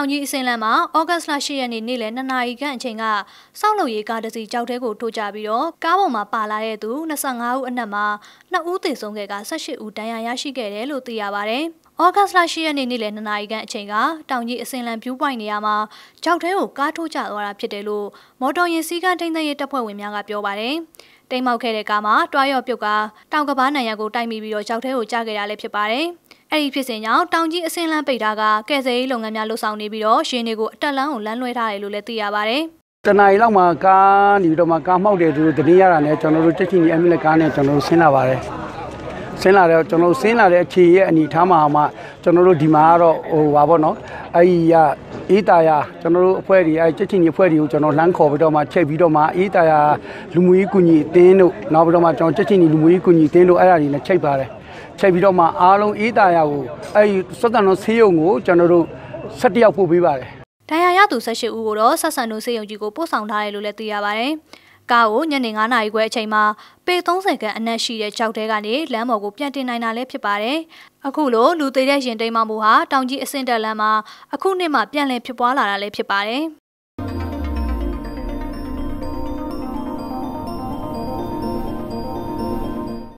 င်ကြီးအစင်းလမ်းမှာဩဂတ်စ်လ10ရက်နေ့နေ့လယ်2နာရီခန့်အချိန်ကစောက်လုံရေးကားတစ်စီးကြောက်တဲကိုထိုးကြပြီးတော့ကားပေါ်မှာပါလာတဲ့သူ25ဦးအနက်မှာ2ဦးသေဆုံးခဲ့က18ဦးဒဏ်ရာရရှိခဲ့တယ်လို့သိရပါတယ်။ဩဂတ်စ်လ10ရက်နေ့နေ့လယ်2နာရီခန့်အချိန်ကတောင်ကြီးအစင်းလန်ဖြူပွိုင်နေရာမှာကြောက်တဲကိုကားထိုးကျသွားတာဖြစ်တယ်လို့မော်တော်ယာဉ်စီးကန်းထိန်းသိမ်းရေးတပ်ဖွဲ့ဝင်များကပြောပါတယ်။ တိမ်မောက်ခဲ့တဲ့ကားမှာတွားရော့ပြုတ်ကတောင်ကဘားနိုင်ရကိုတိုက်မိပြီးတော့ကြောက်တဲကိုကျခဲ့တာလည်းဖြစ်ပါတယ်။အဲ့ဒီဖြစ်စဉ်ကြောင့်တောင်ကြီးအစင်းလန်းပိတ်ထားကကယ်ဆယ်ရေးလုပ်ငန်းများလှုပ်ဆောင်နေပြီးတော့ရှင်တွေကိုအတက်လန်းကိုလမ်းလွှဲထားတယ်လို့လည်းသိရပါတယ်တနင်္လာရီလောက်မှာကားနေပြီးတော့မှကားမှောက်တယ်သူတို့တည်ရတာနဲ့ကျွန်တော်တို့တက်ချင်ကြီးအမီလက်ကားနဲ့ကျွန်တော်တို့ဆင်းလာပါတယ်ဆင်းလာတော့ကျွန်တော်တို့ဆင်းလာတဲ့အခြေရဲ့အနေထားမှာမှကျွန်တော်တို့ဒီမှာကတော့ဟိုပါပေါ့နော်အဲ့ဒီက အေးတာယာကျွန်တော်တို့အဖွဲ့တွေအဲ့တက်ချင်ကြီးအဖွဲ့တွေကိုကျွန်တော်လှမ်းခေါ်ပြီးတော့မှချိန်ပြီးတော့မှအေးတာယာလူမှုရေးကူညီအသင်းတို့နောက်ပြီးတော့မှကျွန်တော်တက်ချင်ကြီးလူမှုရေးကူညီအသင်းတို့အဲ့ဒါတွေနဲ့ချိန်ပါတယ်ချိန်ပြီးတော့မှအားလုံးအေးတာယာကိုအဲ့ဒီစွတ်တန်တော်ဆေးရုံကိုကျွန်တော်တို့၁၁ယောက်ပို့ပေးပါတယ်ဒဏ်ရာရသူ18ဦးကိုတော့ဆက်ဆန်တို့ဆေးရုံကြီးကိုပို့ဆောင်ထားတယ်လို့လည်းသိရပါတယ်။ ကားကိုညနေ9နာရီခွဲအချိန်မှာပေ30ခန့်အနက်ရှိတဲ့ကြောက်တဲကနေလမ်းပေါ်ကိုပြန်တင်နိုင်တာလည်းဖြစ်ပါတယ်။အခုလိုလူသေးတဲ့ရင်တိမ်မမှုဟာတောင်ကြီးအဆင့်တက်လမ်းမှာအခုနှစ်မှပြန်လည်ဖြစ်ပွားလာတာလည်းဖြစ်ပါတယ်။